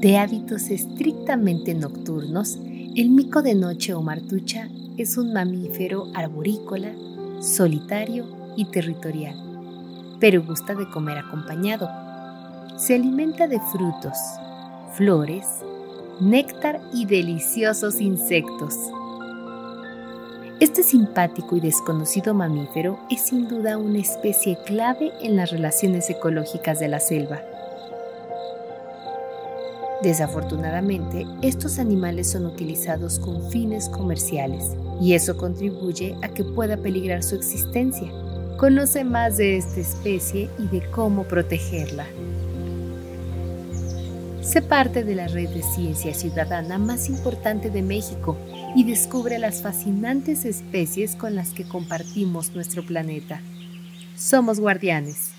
De hábitos estrictamente nocturnos, el mico de noche o martucha es un mamífero arborícola, solitario y territorial, pero gusta de comer acompañado. Se alimenta de frutos, flores, néctar y deliciosos insectos. Este simpático y desconocido mamífero es sin duda una especie clave en las relaciones ecológicas de la selva. Desafortunadamente, estos animales son utilizados con fines comerciales y eso contribuye a que pueda peligrar su existencia. Conoce más de esta especie y de cómo protegerla. Sé parte de la red de ciencia ciudadana más importante de México y descubre las fascinantes especies con las que compartimos nuestro planeta. Somos guardianes.